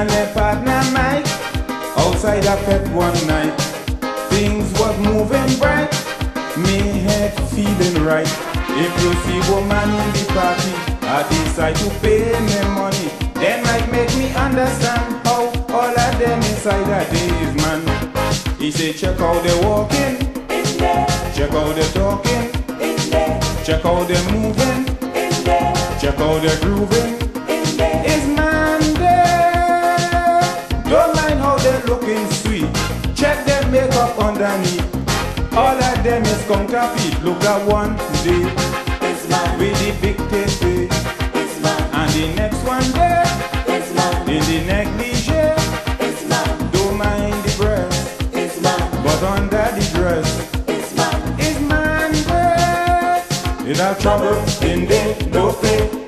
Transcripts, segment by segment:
and my partner Mike outside a pet one night. Things was moving bright, me head feeling right. If you see woman in the party, I decide to pay me money. Then might make me understand how all of them inside a days, man. He say check out the walking, in there, check out the talking, in there, check out the moving, in there, check out the grooving. Looking sweet. Check their makeup underneath. All of them is counterfeit. Look at one day It's man, with the big tape, eh? it's man, and the next one there it's man, in the negligee. it's man, Don't mind the breast, it's man, but under the dress it's man. is man there. In trouble in the no pay.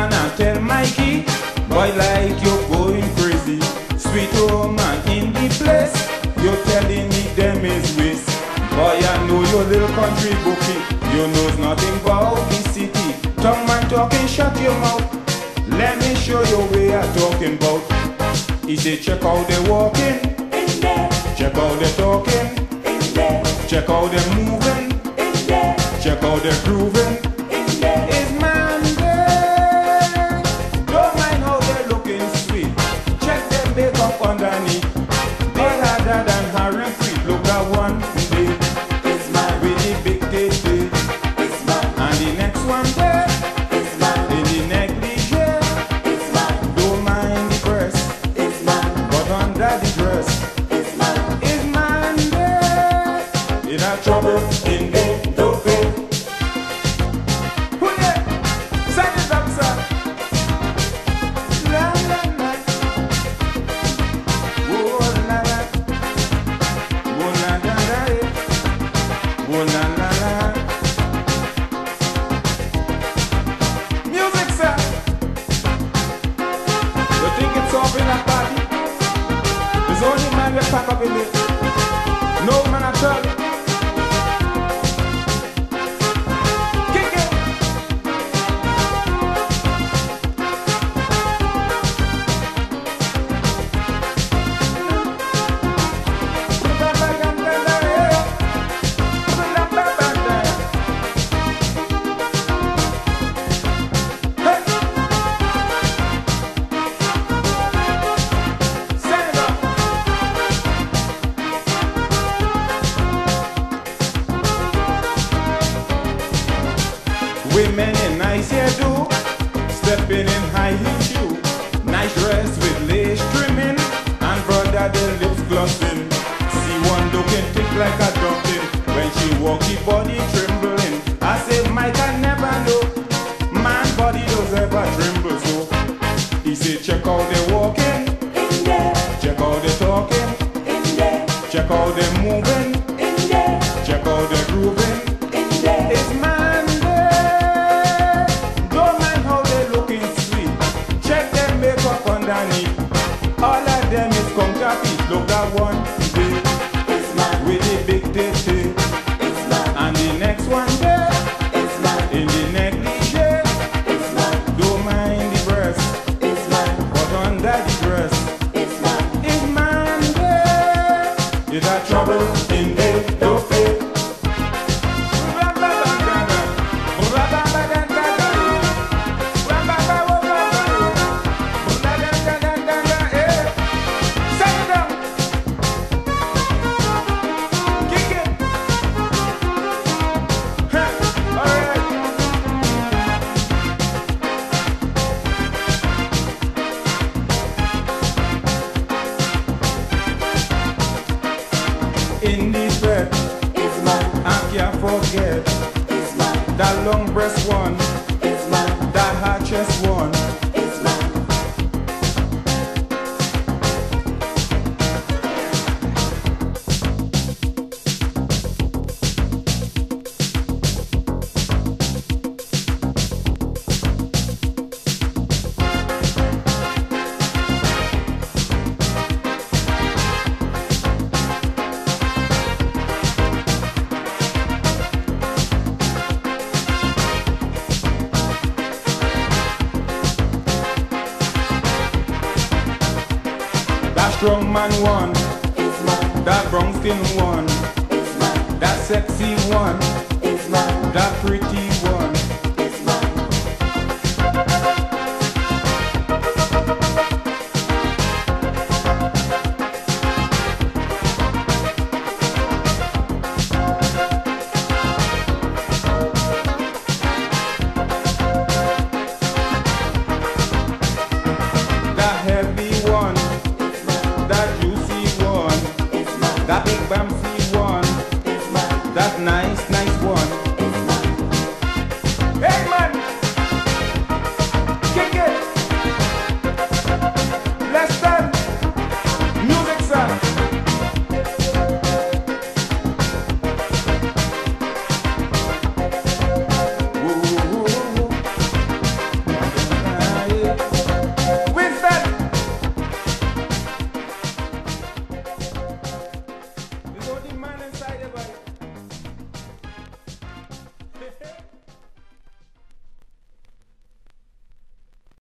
And I tell Mikey, boy like you're going crazy. Sweet woman in the place, you're telling me them is waste. Boy, I know your little country bookie, you knows nothing about the city. Tongue man talking, shut your mouth. Let me show you where I'm talking about. He say check out the walking, In there, check out the talking, in there, check out the moving, in there, check out the grooving. It. No man at all. Women in nice hairdo, stepping in high heel shoe, nice dress with lace trimming, and brother the lips glossing. See one looking thick like a dumpling when she walk, the body trembling. I say, Mike, I never know, man body does ever tremble so. He say, check of them is counterfeit. Look at one In this bed, It's man, I can't forget. It's man, that long breast one, it's man, that high chest one. Strong man one, is mine, that brown skin one, is mine, that sexy one, is mine, that pretty one. That nice, nice